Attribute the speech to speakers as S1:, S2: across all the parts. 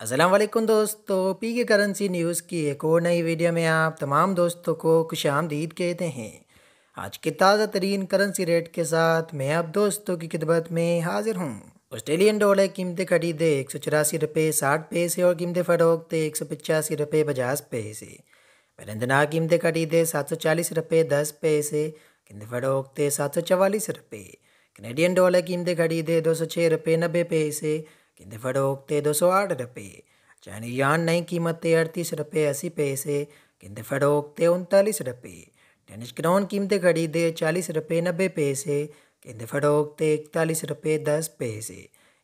S1: अस्सलाम वालेकुम दोस्तों पी के करेंसी न्यूज़ की एक और नई वीडियो में आप तमाम दोस्तों को खुश आमदीद कहते हैं। आज के ताज़ा तरीन करेंसी रेट के साथ मैं आप दोस्तों की खिदमत में हाजिर हूँ। ऑस्ट्रेलियन डॉलर कीमतें खरीदे एक सौ चौरासी रुपये साठ पैसे और कीमतें फ़रोख्ते एक सौ पचासी रुपये पचास पैसे। परंदना कीमतें खरीदे सात सौ चालीस रुपये दस पैसे, कीमतें फ़रोख्ते सात सौ चवालीस रुपये कैनेडियन डॉलर कीमतें खरीदे दो सौ छः रुपये नब्बे पैसे कीमतें फ़रोख्ते दो सौ आठ रुपये। चाइनी यान नई कीमतें अड़तीस रुपये अस्सी पैसे कीमतें फ़रोख्ते उनतालीस रुपये। डेनिश क्राउन कीमतें खरीदे चालीस रुपये नब्बे पैसे कीमतें फ़रोख्ते इकतालीस रुपये दस पैसे।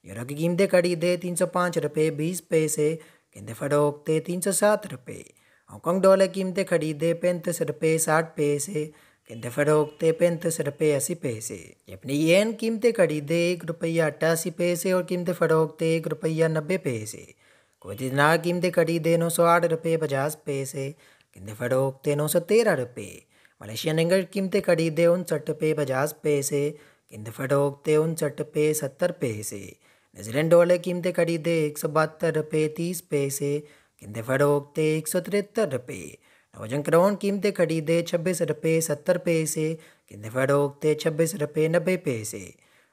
S1: यूरो की कीमतें खरीदे तीन सौ पाँच रुपये बीस पैसे कीमतें फ़रोख्ते तीन सौ सात रुपये। हांगकॉन्ग डॉलर कीमतें खरीदे पैंतीस रुपये साठ पैसे फ़रोख्ते पैंतीस रुपये अस्सी पैसे। अपनी येन कीमतें खरीदे, एक रुपया अट्ठासी पैसे और कीमतें फ़रोख्ते, एक रुपया नब्बे पैसे। कोई दिनार कीमतें खरीदे, नौ सौ आठ रुपये, पचास पैसे। कीमतें फ़रोख्ते नौ सौ तेरह रुपये। मलेशियन रिंगट कीमतें खरीदे, उनसठ रुपये, पचास पैसे। कीमतें फ़रोख्ते उनसठ रुपये, सत्तर पैसे। न्यूजीलैंड डॉलर कीमतें खरीदे, एक सौ बहत्तर रुपये, तीस पैसे। कीमतें फ़रोख्ते एक सौ तिहत्तर रुपये। नवजन क्राउन कीमतें खरीदे छब्बीस रुपये सत्तर पैसे कीमतें फ़रोख्ते छब्बीस रुपये नब्बे पैसे।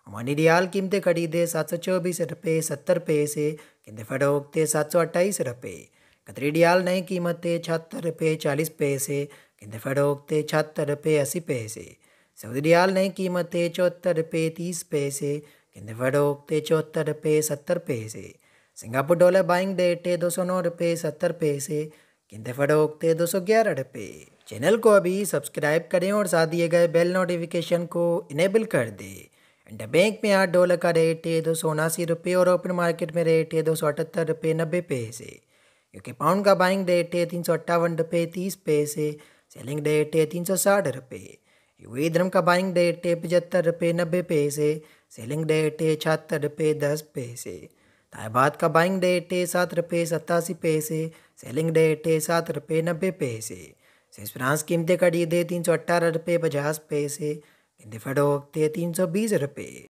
S1: ओमानी रियाल कीमतें खरीदे सात सौ चौबीस रुपये सत्तर पैसे कीमतें फ़रोख्ते सात सौ अट्ठाईस रुपये। कतरी रियाल नई कीमतें छहत्तर रुपये चालीस पैसे कीमतें फ़रोख्ते छहत्तर रुपये अस्सी पैसे। सऊदी रियाल नई कीमतें चौहत्तर रुपये तीस पैसे कीमतें फ़रोख्ते चौहत्तर रुपये सत्तर पैसे। सिंगापुर डॉलर बाइंग डेट दो सौ नौ रुपये सत्तर पैसे कीमतें फटोकते दो सौ ग्यारह रुपये चैनल को अभी सब्सक्राइब करें और साथ दिए गए बेल नोटिफिकेशन को इनेबल कर दें। बैंक में आठ डॉलर का रेट है दो सौ उनासी रुपये और ओपन मार्केट में रेट है दो सौ अठहत्तर रुपये नब्बे पैसे। यूके पाउंड का बाइंग रेट है तीन सौ अट्ठावन रुपये तीस पैसे, सेलिंग रेट है तीन सौ साठ रुपये यूए धर्म का बाइंग रेट है पचहत्तर रुपये नब्बे पैसे, सेलिंग रेट है छहत्तर रुपये दस पैसे। ताइबाद का बाइंग डेट है, सात रुपये सत्तासी पैसे सेलिंग डेट है, सात रुपये नब्बे पैसे। स्विस फ्रांस कीमतें खरीदे तीन सौ अट्ठारह रुपये पचास पैसे फ़रोख्ते तीन सौ बीस रुपये